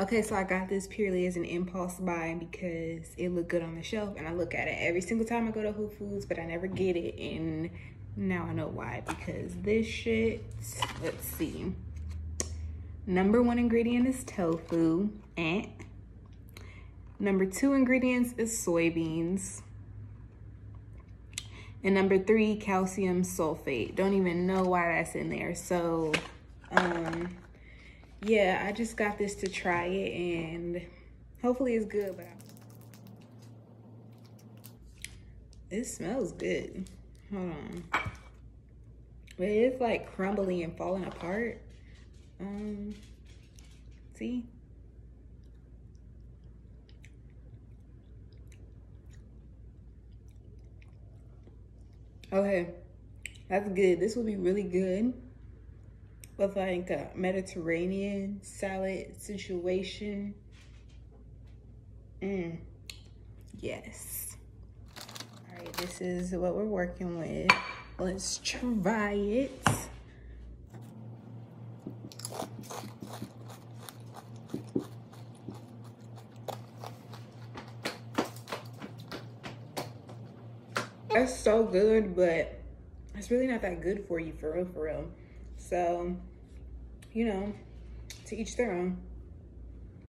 Okay, so I got this purely as an impulse buy because it looked good on the shelf and I look at it every single time I go to Whole Foods, but I never get it. And now I know why, because this shit, let's see. Number one ingredient is tofu, eh? Number two ingredients is soybeans. And number three, calcium sulfate. Don't even know why that's in there. So, um, yeah, I just got this to try it and hopefully it's good, but I... it smells good. Hold on. But it's like crumbly and falling apart. Um, see? Okay, that's good. This will be really good with like a Mediterranean salad situation. Mmm, yes. All right, this is what we're working with. Let's try it. That's so good, but it's really not that good for you for real, for real. So, you know, to each their own.